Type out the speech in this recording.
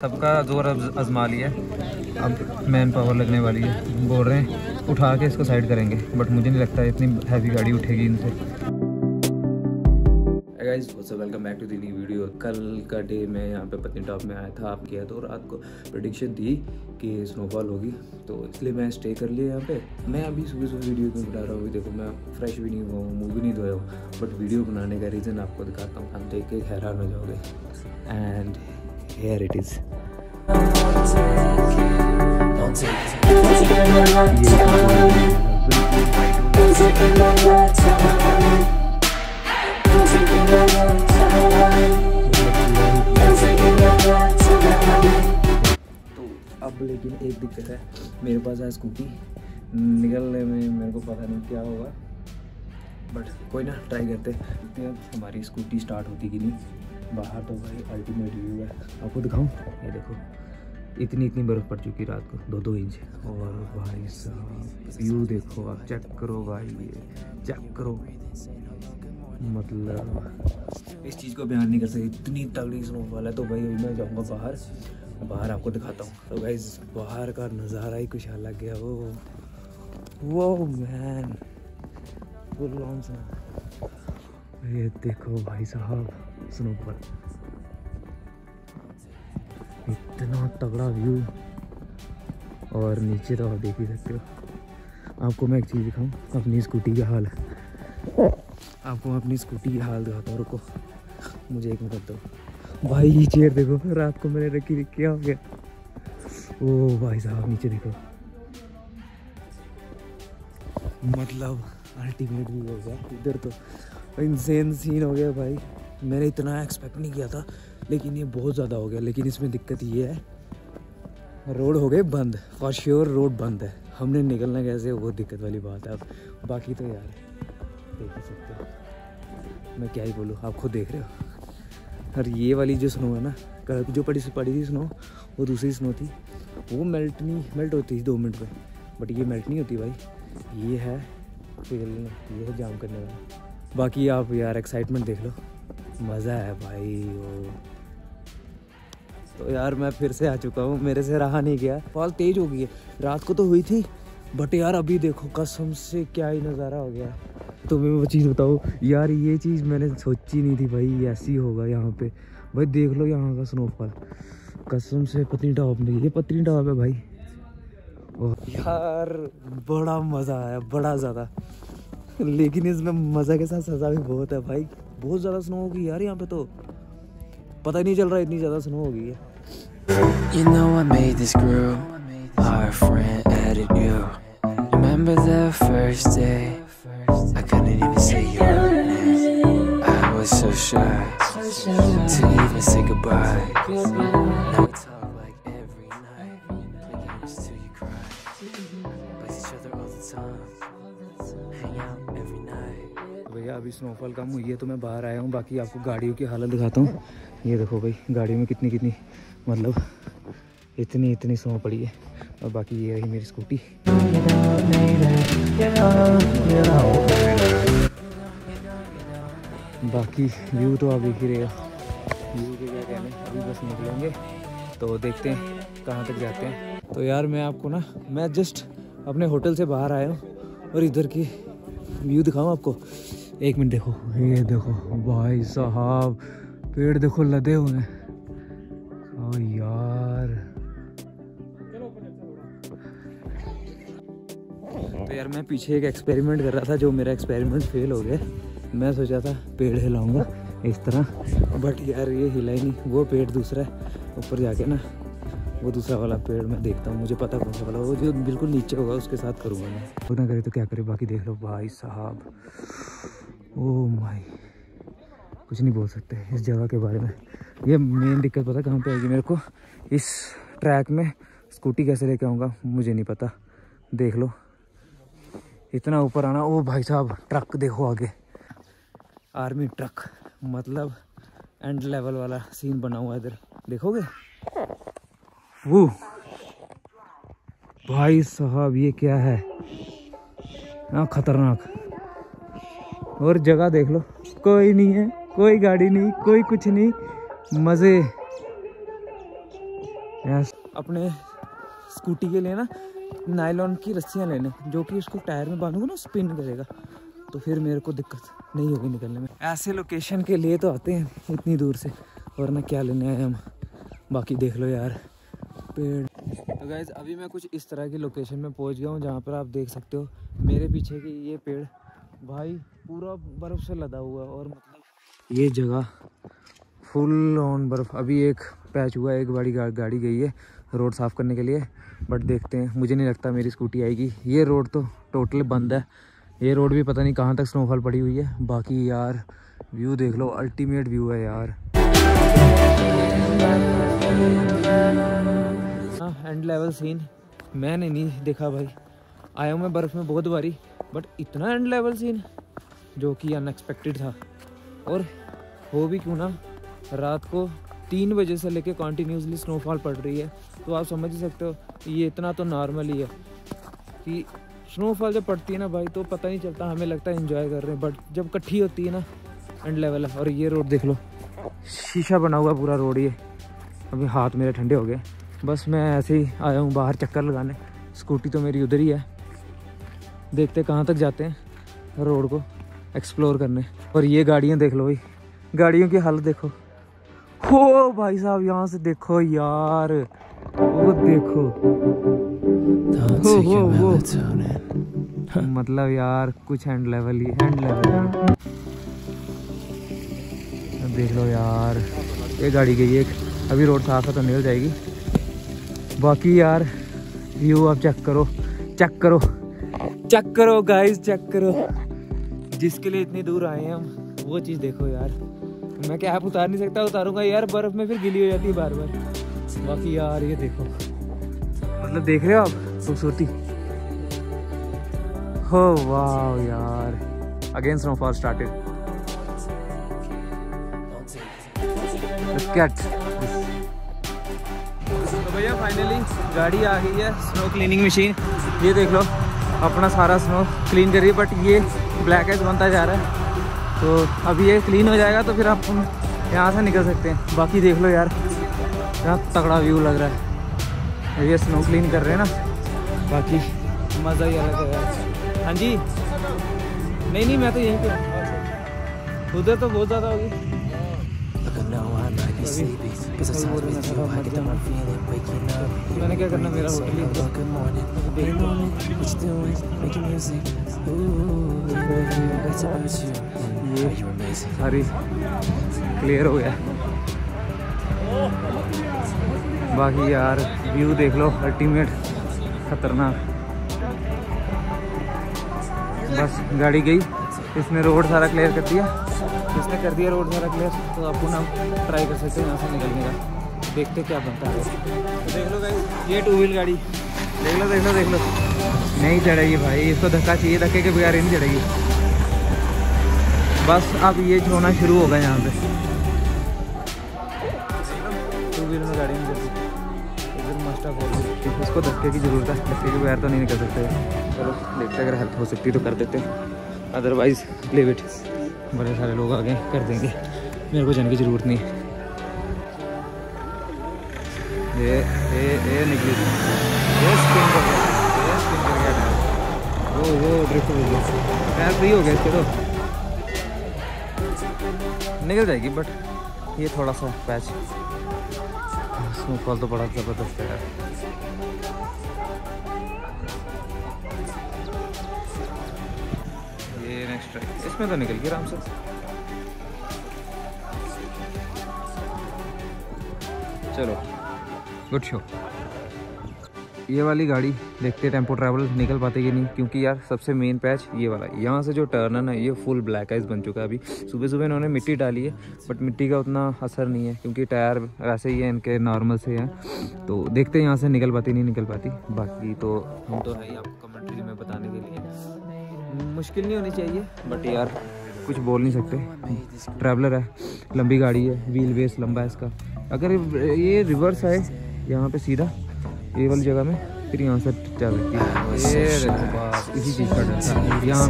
सबका ज़ोर अब आजमा लिया अब मैन पावर लगने वाली है। बोल रहे हैं, उठा के इसको साइड करेंगे। बट मुझे नहीं लगता इतनी हैवी गाड़ी उठेगी इनसे। Welcome back to the video कल का डे मैं यहाँ पे पत्नीटॉप में आया था आप किया तो रात को प्रडिक्शन दी कि स्नोफॉल होगी। तो इसलिए मैं स्टे कर लिया यहाँ पे। मैं अभी सुबह सुबह वीडियो क्यों बना रहा हूँ? देखो, मैं फ्रेश भी नहीं हुआ हूँ मुँह भी नहीं धोया हूँ। बट वीडियो बनाने का रीज़न आपको दिखाता हूँ। आप देख के हैरान हो जाओगे। एंड हेयर इट इज़ तो अब लेकिन एक दिक्कत है। मेरे पास है स्कूटी निकलने में मेरे को पता नहीं क्या होगा। बट कोई ना ट्राई करते। हमारी स्कूटी स्टार्ट होती कि नहीं। बाहर तो भाई अल्टीमेट व्यू है। आपको दिखाऊँ? ये देखो, इतनी इतनी बर्फ़ पड़ चुकी रात को। दो दो इंच और भाई साहब व्यू देखो आप चेक करो भाई ये चेक करो। मतलब इस चीज़ को बयान नहीं कर सकते। इतनी तगड़ी स्नोफॉल है तो भाई मैं जाऊँगा बाहर। बाहर आपको दिखाता हूँ। तो भाई बाहर का नज़ारा ही कुछ अलग गया। वो वो मैन फुल ये देखो भाई साहब स्नोफॉल इतना तगड़ा व्यू और नीचे तो आप देख ही सकते हो। आपको मैं एक चीज़ दिखाऊँ, अपनी स्कूटी का हाल। आपको अपनी स्कूटी की हाल दिखाता हूँ, रुको। मुझे एक मिनट दो। भाई, ये चेयर देखो, रात को मैंने रखी थी, क्या हो गया? ओ भाई साहब, नीचे देखो। मतलब अल्टीमेट व्यू हो गया। इधर तो इंसेन सीन हो गया भाई। मैंने इतना एक्सपेक्ट नहीं किया था, लेकिन ये बहुत ज़्यादा हो गया। लेकिन इसमें दिक्कत ये है रोड हो गए बंद। फॉर श्योर रोड बंद है। हमने निकलना कैसे, वो दिक्कत वाली बात है। अब बाकी तो यार, देख ही सकते हो। मैं क्या ही बोलूँ, आप खुद देख रहे हो। और ये वाली जो स्नो है ना, कल जो पड़ी पड़ी थी स्नो वो दूसरी स्नो थी। वो मेल्ट नहीं मेल्ट होती थी दो मिनट में। बट ये मेल्ट नहीं होती भाई। ये है पिघलने ये है जाम करने वाला। बाकी आप यार एक्साइटमेंट देख लो। मज़ा है भाई, वो। तो यार मैं फिर से आ चुका हूँ, मेरे से रहा नहीं गया। फॉल तेज हो गई है। रात को तो हुई थी बट यार अभी देखो, कसम से क्या ही नज़ारा हो गया। तो मैं वो चीज़ बताऊँ, यार ये चीज़ मैंने सोची नहीं थी भाई, ऐसी होगा यहाँ पे। भाई देख लो यहाँ का स्नोफॉल कसम से पत्नी टॉप नहीं, ये पत्नी टॉप है भाई। यार, बड़ा मज़ा आया, बड़ा ज़्यादा। लेकिन इसमें मज़ा के साथ सज़ा भी बहुत है भाई। बहुत ज़्यादा स्नो होगी यार यहाँ पे तो पता ही नहीं चल रहा इतनी ज़्यादा स्नो हो गई है You know I made this groove Our friend added you Remember the first day I couldn't even say your name I was so shy To even say goodbye Now अभी स्नोफॉल कम हुई है तो मैं बाहर आया हूँ। बाकी आपको गाड़ियों की हालत दिखाता हूँ। ये देखो भाई, गाड़ियों में कितनी कितनी मतलब इतनी इतनी स्नो पड़ी है। और बाकी ये रही मेरी स्कूटी बाकी व्यू तो आप देख ही रहे व्यू के क्या कहने अभी बस निकलेंगे। तो देखते हैं कहाँ तक जाते हैं। तो यार मैं आपको ना, मैं जस्ट अपने होटल से बाहर आया हूँ और इधर की व्यू दिखाऊँ आपको। एक मिनट देखो, ये देखो, भाई साहब, पेड़ देखो, लदे हुए हैं। ओ यार। तो यार, मैं पीछे एक एक्सपेरिमेंट कर रहा था, जो मेरा एक्सपेरिमेंट फेल हो गया। मैं सोचा था पेड़ हिलाऊँगा इस तरह बट यार ये हिला ही नहीं। वो पेड़ दूसरा है, ऊपर जाके ना, वो दूसरा वाला पेड़ मैं देखता हूँ, मुझे पता कौन सा वाला। वो जो बिल्कुल नीचे होगा, उसके साथ करूँगा मैं। वो ना करे तो क्या करे, बाकी देख लो, भाई साहब। ओ माई कुछ नहीं बोल सकते इस जगह के बारे में। ये मेन दिक्कत पता कहाँ पे आएगी मेरे को? इस ट्रैक में स्कूटी कैसे लेके आऊँगा, मुझे नहीं पता। देख लो। इतना ऊपर आना, ओ भाई साहब ट्रक देखो आगे। आर्मी ट्रक मतलब एंड लेवल वाला सीन बना हुआ इधर। देखोगे? वो भाई साहब, ये क्या है? हाँ खतरनाक। और जगह देख लो। कोई नहीं है, कोई गाड़ी नहीं, कोई कुछ नहीं। मज़े। यस। अपने स्कूटी के लिए ना नायलॉन की रस्सियाँ लेने, जो कि उसको टायर में बांधूँगा ना, स्पिन करेगा। तो फिर मेरे को दिक्कत नहीं होगी निकलने में। ऐसे लोकेशन के लिए तो आते हैं, इतनी दूर से। वरना क्या लेने आए हम? बाकी देख लो यार। पेड़। तो गैस अभी मैं कुछ इस तरह की लोकेशन में पहुँच गया हूँ, जहाँ पर आप देख सकते हो। मेरे पीछे की ये पेड़ भाई पूरा बर्फ़ से लदा हुआ है और मतलब ये जगह फुल ऑन बर्फ़। अभी एक पैच हुआ है एक बड़ी गाड़ी गई है रोड साफ़ करने के लिए, बट देखते हैं। मुझे नहीं लगता मेरी स्कूटी आएगी। ये रोड तो टोटली बंद है। ये रोड भी पता नहीं कहाँ तक स्नोफॉल पड़ी हुई है। बाकी यार व्यू देख लो अल्टीमेट व्यू है यार। एंड लेवल सीन मैंने नहीं देखा भाई। आया हूँ मैं बर्फ़ में बहुत बारी। बट इतना एंड लेवल सीन जो कि अनएक्सपेक्टेड था। और हो भी क्यों ना, रात को तीन बजे से लेके कॉन्टीन्यूसली स्नोफॉल पड़ रही है। तो आप समझ ही सकते हो, ये इतना तो नॉर्मल ही है कि स्नोफॉल जब पड़ती है ना भाई तो पता नहीं चलता, हमें लगता है इन्जॉय कर रहे हैं। बट जब इकट्ठी होती है ना एंड लेवल है। और ये रोड देख लो, शीशा बना हुआ पूरा रोड ये। अभी हाथ मेरे ठंडे हो गए। बस मैं ऐसे ही आया हूँ बाहर चक्कर लगाने। स्कूटी तो मेरी उधर ही है। देखते कहाँ तक जाते हैं रोड को एक्सप्लोर करने। और ये गाड़ियाँ देख लो भाई। गाड़ियों की हालत देखो। हो भाई साहब यहाँ से देखो यार। वो देखो। हो हो मतलब यार कुछ हैंड लेवल ही हैंड लेवल देख लो यार। ये गाड़ी गई एक। अभी रोड साफ़ है तो निकल जाएगी। बाकी यार व्यू आप चेक करो। चेक करो। चेक करो गाइस चेक करो। जिसके लिए इतनी दूर आए हैं हम, वो चीज़ देखो यार। मैं क्या आप उतार नहीं सकता? उतारूँगा यार, बर्फ़ में फिर गिली हो जाती है बार बार बाकी यार, ये देखो। मतलब देख रहे हो आप? खूबसूरती। हो वाह यार। अगेन स्नोफॉल स्टार्टेड तो भैया फाइनली गाड़ी आ गई है स्नो क्लीनिंग मशीन ये देख लो। अपना सारा स्नो क्लीन करिए बट ये ब्लैक एज बनता जा रहा है। तो अभी ये क्लीन हो जाएगा तो फिर आप यहाँ से निकल सकते हैं। बाकी देख लो यार यहाँ तगड़ा व्यू लग रहा है। ये स्नो क्लीन कर रहे हैं ना। बाकी मज़ा ही अलग है यार। हाँ जी। नहीं नहीं, मैं तो यहीं पे उधर तो बहुत ज़्यादा होगी। मैंने क्या करना मेरा होटल ये सारी क्लियर हो गया बाकी यार व्यू देख लो अल्टीमेट खतरनाक बस गाड़ी गई इसने रोड सारा क्लियर कर दिया इसने कर दिया रोड सारा क्लियर तो आपको ना ट्राई कर सकते हैं यहाँ से निकलने का। देखते क्या बनता है। तो देख लो भाई ये टू व्हील गाड़ी। देख लो देख लो देख लो। नहीं चढ़ेगी भाई इसको धक्का चाहिए धक्के के बगैर ही नहीं चढ़ेगी। बस अब ये होना शुरू होगा यहाँ पे। टू व्हीलर में गाड़ी नहीं चलती इसको धक्के की ज़रूरत है धक्के के बगैर तो नहीं निकल सकते। चलो देखते अगर हेल्प हो सकती तो कर देते अदरवाइज़ लिव इट बड़े सारे लोग आ गए कर देंगे। मेरे को जाने की ज़रूरत नहीं। निकली। हो गया। तो। निकल जाएगी बट ये थोड़ा सा पैच स्नोफॉल तो बड़ा ज़बरदस्त है। नेक्स्ट ट्रैक इसमें तो निकल गई आराम से। चलो। गुड शो ये वाली गाड़ी देखते टेंपो ट्रैवल निकल पाते कि नहीं? क्योंकि यार सबसे मेन पैच ये वाला। यहाँ से जो टर्न है ना, ये फुल ब्लैक आइज़ बन चुका है अभी। सुबह सुबह इन्होंने मिट्टी डाली है बट मिट्टी का उतना असर नहीं है, क्योंकि टायर वैसे ही है, इनके नॉर्मल से हैं। तो देखते हैं यहाँ से निकल पाती, नहीं निकल पाती। बाकी तो हम तो है ही, आपको कमेंट्री में बताने मुश्किल नहीं होनी चाहिए। बट यार कुछ बोल नहीं सकते। ट्रैवलर है लंबी गाड़ी है व्हील बेस लंबा है इसका। अगर ये रिवर्स है यहाँ पे सीधा ये वाली जगह में फिर यहाँ से चल सकती है। इसी चीज़ का डर यहाँ